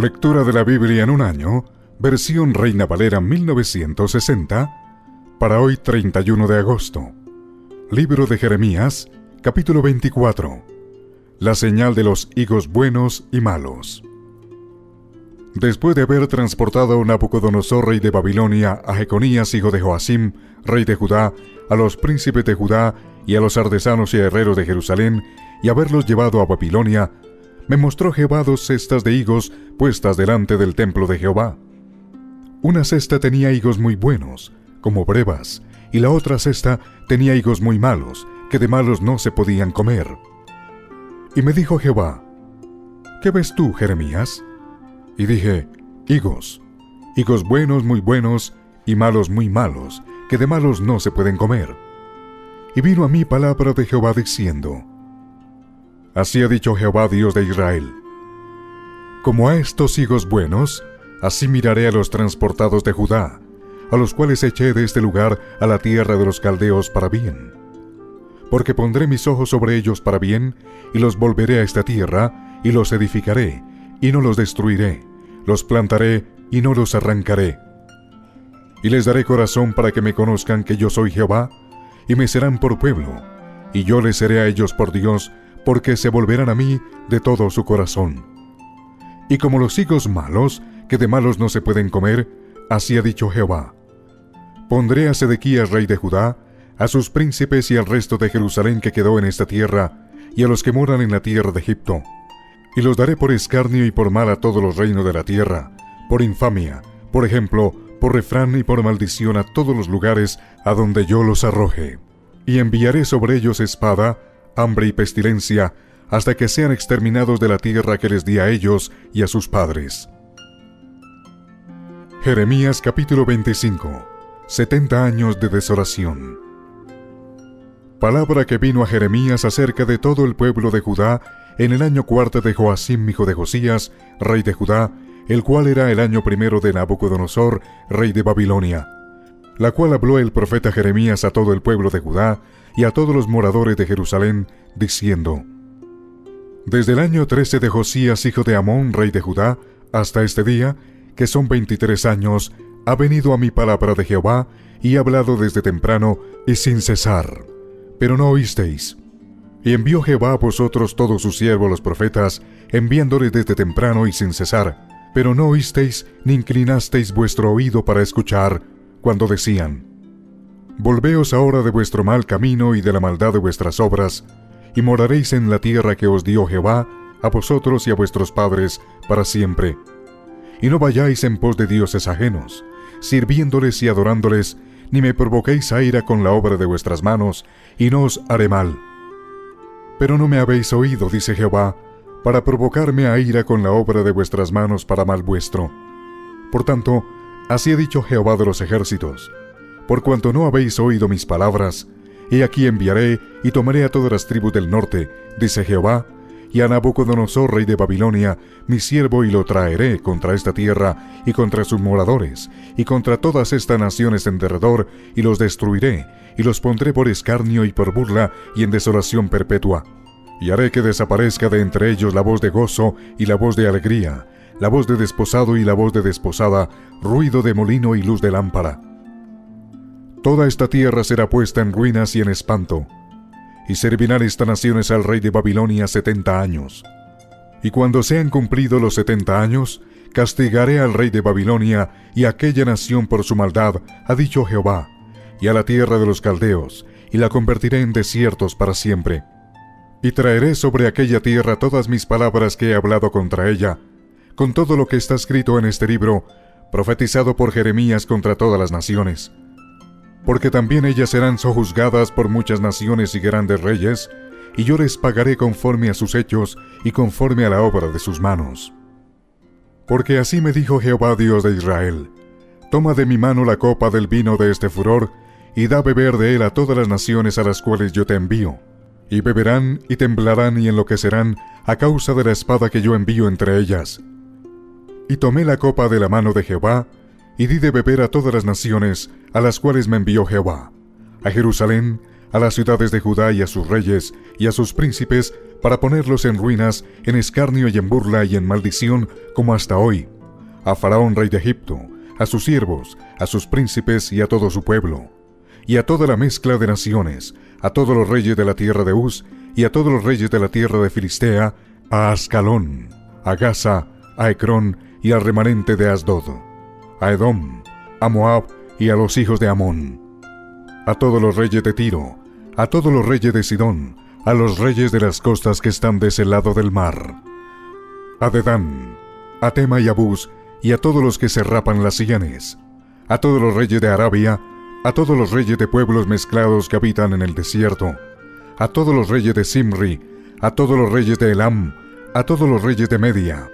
Lectura de la Biblia en un año, versión Reina Valera 1960, para hoy 31 de agosto. Libro de Jeremías, capítulo 24. La señal de los higos buenos y malos. Después de haber transportado a Nabucodonosor, rey de Babilonia, a Jeconías, hijo de Joacim, rey de Judá, a los príncipes de Judá y a los artesanos y herreros de Jerusalén, y haberlos llevado a Babilonia, me mostró Jehová dos cestas de higos puestas delante del templo de Jehová. Una cesta tenía higos muy buenos, como brevas, y la otra cesta tenía higos muy malos, que de malos no se podían comer. Y me dijo Jehová, ¿qué ves tú, Jeremías? Y dije, higos, higos buenos muy buenos y malos muy malos, que de malos no se pueden comer. Y vino a mí palabra de Jehová diciendo, Así ha dicho Jehová Dios de Israel, Como a estos higos buenos, así miraré a los transportados de Judá, a los cuales eché de este lugar a la tierra de los caldeos para bien. Porque pondré mis ojos sobre ellos para bien, y los volveré a esta tierra, y los edificaré, y no los destruiré, los plantaré y no los arrancaré. Y les daré corazón para que me conozcan que yo soy Jehová, y me serán por pueblo, y yo les seré a ellos por Dios, porque se volverán a mí de todo su corazón. Y como los higos malos, que de malos no se pueden comer, así ha dicho Jehová. Pondré a Sedequías rey de Judá, a sus príncipes y al resto de Jerusalén que quedó en esta tierra, y a los que moran en la tierra de Egipto, y los daré por escarnio y por mal a todos los reinos de la tierra, por infamia, por ejemplo, por refrán y por maldición a todos los lugares a donde yo los arroje. Y enviaré sobre ellos espada, hambre y pestilencia, hasta que sean exterminados de la tierra que les di a ellos y a sus padres. Jeremías capítulo 25 70 años de desolación Palabra que vino a Jeremías acerca de todo el pueblo de Judá en el año cuarto de Joacim, hijo de Josías, rey de Judá, el cual era el año primero de Nabucodonosor, rey de Babilonia, la cual habló el profeta Jeremías a todo el pueblo de Judá y a todos los moradores de Jerusalén, diciendo, Desde el año trece de Josías, hijo de Amón, rey de Judá, hasta este día, que son veintitrés años, ha venido a mi palabra de Jehová, y ha hablado desde temprano y sin cesar. Pero no oísteis, y envió Jehová a vosotros todos sus siervos los profetas, enviándoles desde temprano y sin cesar. Pero no oísteis ni inclinasteis vuestro oído para escuchar, cuando decían, Volveos ahora de vuestro mal camino y de la maldad de vuestras obras, y moraréis en la tierra que os dio Jehová, a vosotros y a vuestros padres, para siempre. Y no vayáis en pos de dioses ajenos, sirviéndoles y adorándoles, ni me provoquéis a ira con la obra de vuestras manos, y no os haré mal pero no me habéis oído, dice Jehová, para provocarme a ira con la obra de vuestras manos para mal vuestro. Por tanto, así ha dicho Jehová de los ejércitos, por cuanto no habéis oído mis palabras, he aquí enviaré y tomaré a todas las tribus del norte, dice Jehová, y a Nabucodonosor, rey de Babilonia, mi siervo, y lo traeré contra esta tierra y contra sus moradores, y contra todas estas naciones en derredor, y los destruiré, y los pondré por escarnio y por burla y en desolación perpetua. Y haré que desaparezca de entre ellos la voz de gozo y la voz de alegría, la voz de desposado y la voz de desposada, ruido de molino y luz de lámpara. Toda esta tierra será puesta en ruinas y en espanto, y servirán estas naciones al rey de Babilonia setenta años. Y cuando sean cumplidos los setenta años, castigaré al rey de Babilonia y a aquella nación por su maldad, ha dicho Jehová, y a la tierra de los caldeos, y la convertiré en desiertos para siempre. Y traeré sobre aquella tierra todas mis palabras que he hablado contra ella, con todo lo que está escrito en este libro, profetizado por Jeremías contra todas las naciones. Porque también ellas serán sojuzgadas por muchas naciones y grandes reyes, y yo les pagaré conforme a sus hechos y conforme a la obra de sus manos. Porque así me dijo Jehová Dios de Israel, Toma de mi mano la copa del vino de este furor, y da beber de él a todas las naciones a las cuales yo te envío. Y beberán y temblarán y enloquecerán a causa de la espada que yo envío entre ellas. Y tomé la copa de la mano de Jehová, y di de beber a todas las naciones a las cuales me envió Jehová, a Jerusalén, a las ciudades de Judá y a sus reyes y a sus príncipes para ponerlos en ruinas, en escarnio y en burla y en maldición, como hasta hoy. A Faraón, rey de Egipto, a sus siervos, a sus príncipes y a todo su pueblo, y a toda la mezcla de naciones, a todos los reyes de la tierra de Uz, y a todos los reyes de la tierra de Filistea, a Ascalón, a Gaza, a Ecrón y al remanente de Asdod, a Edom, a Moab y a los hijos de Amón, a todos los reyes de Tiro, a todos los reyes de Sidón, a los reyes de las costas que están de ese lado del mar, a Dedán, a Tema y a Bus, y a todos los que se rapan las sienes, a todos los reyes de Arabia, a todos los reyes de pueblos mezclados que habitan en el desierto, a todos los reyes de Simri, a todos los reyes de Elam, a todos los reyes de Media,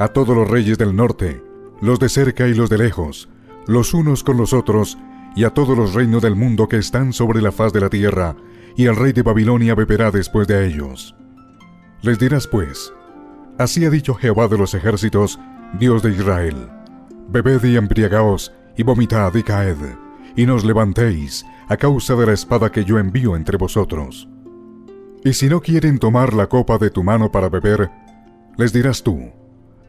a todos los reyes del norte, los de cerca y los de lejos, los unos con los otros, y a todos los reinos del mundo que están sobre la faz de la tierra, y el rey de Babilonia beberá después de ellos. Les dirás pues, así ha dicho Jehová de los ejércitos, Dios de Israel, bebed y embriagaos, y vomitad y caed, y nos levantéis, a causa de la espada que yo envío entre vosotros. Y si no quieren tomar la copa de tu mano para beber, les dirás tú,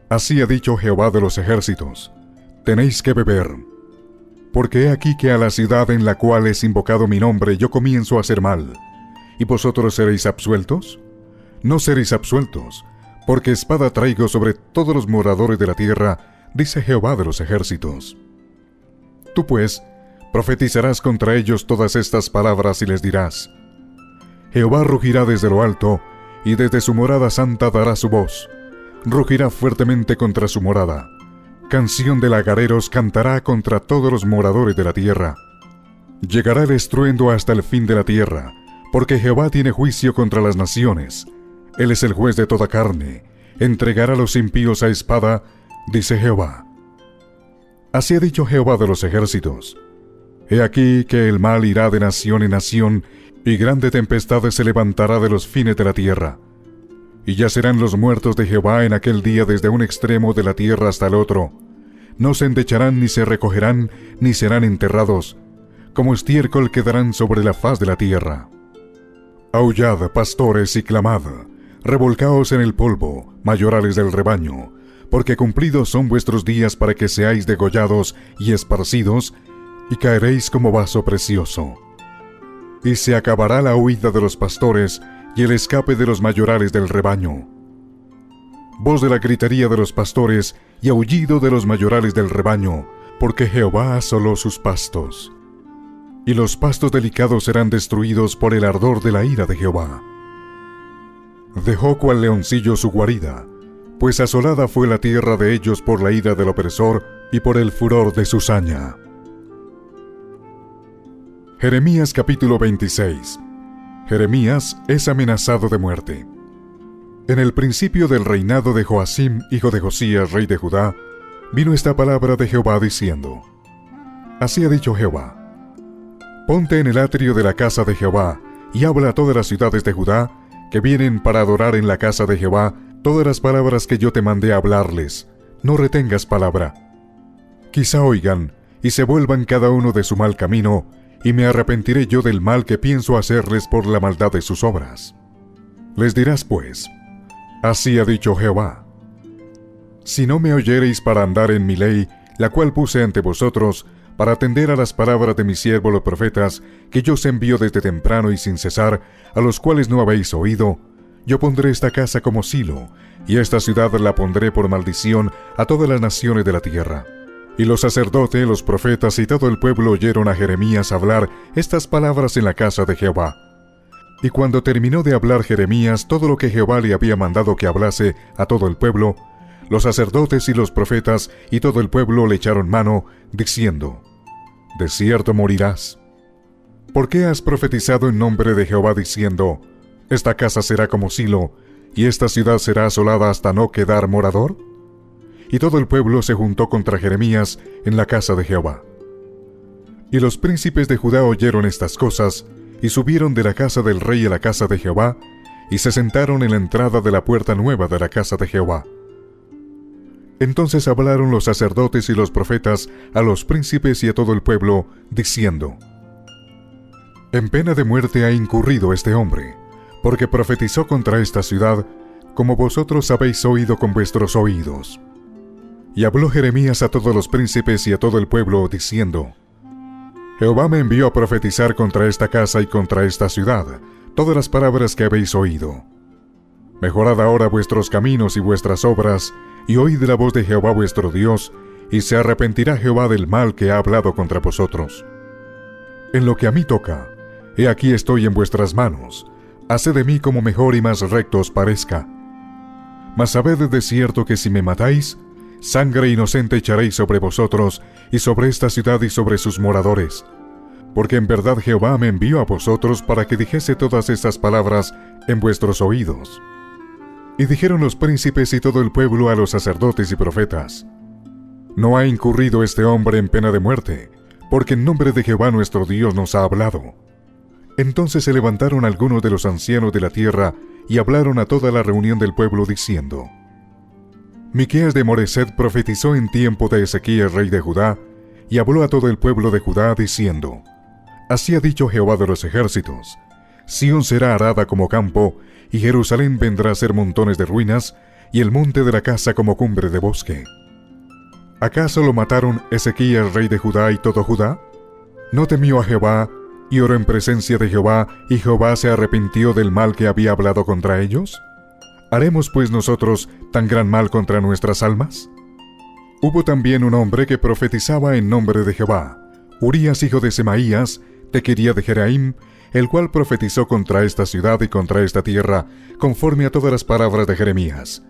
así ha dicho Jehová de los ejércitos, tenéis que beber. Porque he aquí que a la ciudad en la cual es invocado mi nombre yo comienzo a hacer mal, ¿y vosotros seréis absueltos? No seréis absueltos, porque espada traigo sobre todos los moradores de la tierra, dice Jehová de los ejércitos. Tú pues, profetizarás contra ellos todas estas palabras y les dirás, Jehová rugirá desde lo alto, y desde su morada santa dará su voz. Rugirá fuertemente contra su morada. Canción de lagareros cantará contra todos los moradores de la tierra. Llegará el estruendo hasta el fin de la tierra, porque Jehová tiene juicio contra las naciones. Él es el juez de toda carne. Entregará a los impíos a espada, dice Jehová. Así ha dicho Jehová de los ejércitos. He aquí que el mal irá de nación en nación, y grande tempestad se levantará de los fines de la tierra. Y yacerán los muertos de Jehová en aquel día desde un extremo de la tierra hasta el otro. No se endecharán ni se recogerán, ni serán enterrados. Como estiércol quedarán sobre la faz de la tierra. Aullad, pastores, y clamad. Revolcaos en el polvo, mayorales del rebaño, porque cumplidos son vuestros días para que seáis degollados y esparcidos, y caeréis como vaso precioso y se acabará la huida de los pastores y el escape de los mayorales del rebaño. Voz de la gritería de los pastores y aullido de los mayorales del rebaño, porque Jehová asoló sus pastos. Y los pastos delicados serán destruidos por el ardor de la ira de Jehová. Dejó cual leoncillo su guarida, pues asolada fue la tierra de ellos por la ira del opresor y por el furor de su saña. Jeremías capítulo 26 Jeremías es amenazado de muerte. En el principio del reinado de Joacim, hijo de Josías, rey de Judá, vino esta palabra de Jehová diciendo, Así ha dicho Jehová, Ponte en el atrio de la casa de Jehová, y habla a todas las ciudades de Judá, que vienen para adorar en la casa de Jehová, todas las palabras que yo te mandé a hablarles. No retengas palabra. Quizá oigan, y se vuelvan cada uno de su mal camino, y me arrepentiré yo del mal que pienso hacerles por la maldad de sus obras. Les dirás pues, así ha dicho Jehová, si no me oyereis para andar en mi ley, la cual puse ante vosotros, para atender a las palabras de mis siervos los profetas, que yo os envío desde temprano y sin cesar, a los cuales no habéis oído, yo pondré esta casa como silo, y esta ciudad la pondré por maldición a todas las naciones de la tierra. Y los sacerdotes, los profetas y todo el pueblo oyeron a Jeremías hablar estas palabras en la casa de Jehová. Y cuando terminó de hablar Jeremías todo lo que Jehová le había mandado que hablase a todo el pueblo, los sacerdotes y los profetas y todo el pueblo le echaron mano, diciendo, De cierto morirás. ¿Por qué has profetizado en nombre de Jehová diciendo, Esta casa será como Silo, y esta ciudad será asolada hasta no quedar morador? Y todo el pueblo se juntó contra Jeremías en la casa de Jehová. Y los príncipes de Judá oyeron estas cosas, y subieron de la casa del rey a la casa de Jehová, y se sentaron en la entrada de la puerta nueva de la casa de Jehová. Entonces hablaron los sacerdotes y los profetas a los príncipes y a todo el pueblo, diciendo, En pena de muerte ha incurrido este hombre, porque profetizó contra esta ciudad, como vosotros habéis oído con vuestros oídos. Y habló Jeremías a todos los príncipes y a todo el pueblo, diciendo, Jehová me envió a profetizar contra esta casa y contra esta ciudad, todas las palabras que habéis oído. Mejorad ahora vuestros caminos y vuestras obras, y oíd la voz de Jehová vuestro Dios, y se arrepentirá Jehová del mal que ha hablado contra vosotros. En lo que a mí toca, he aquí estoy en vuestras manos, haced de mí como mejor y más recto os parezca. Mas sabed de cierto que si me matáis, sangre inocente echaréis sobre vosotros, y sobre esta ciudad y sobre sus moradores. Porque en verdad Jehová me envió a vosotros para que dijese todas estas palabras en vuestros oídos. Y dijeron los príncipes y todo el pueblo a los sacerdotes y profetas, No ha incurrido este hombre en pena de muerte, porque en nombre de Jehová nuestro Dios nos ha hablado. Entonces se levantaron algunos de los ancianos de la tierra y hablaron a toda la reunión del pueblo diciendo, Miqueas de Moreset profetizó en tiempo de Ezequías rey de Judá, y habló a todo el pueblo de Judá diciendo, Así ha dicho Jehová de los ejércitos, Sión será arada como campo, y Jerusalén vendrá a ser montones de ruinas, y el monte de la casa como cumbre de bosque. ¿Acaso lo mataron Ezequías rey de Judá y todo Judá? ¿No temió a Jehová, y oró en presencia de Jehová, y Jehová se arrepintió del mal que había hablado contra ellos? ¿Haremos pues nosotros tan gran mal contra nuestras almas? Hubo también un hombre que profetizaba en nombre de Jehová, Urías hijo de Semaías, tequería de Jeraim, el cual profetizó contra esta ciudad y contra esta tierra, conforme a todas las palabras de Jeremías.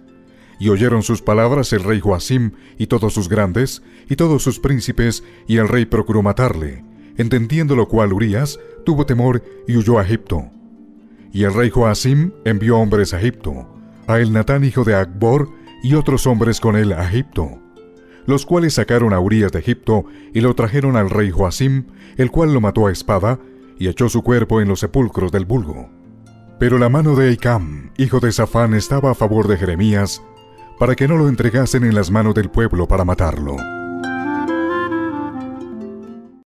Y oyeron sus palabras el rey Joacim y todos sus grandes, y todos sus príncipes, y el rey procuró matarle, entendiendo lo cual Urías tuvo temor y huyó a Egipto. Y el rey Joacim envió hombres a Egipto, a Elnatán hijo de Akbor y otros hombres con él a Egipto, los cuales sacaron a Urías de Egipto y lo trajeron al rey Joacim, el cual lo mató a espada y echó su cuerpo en los sepulcros del vulgo. Pero la mano de Eicam, hijo de Safán, estaba a favor de Jeremías, para que no lo entregasen en las manos del pueblo para matarlo.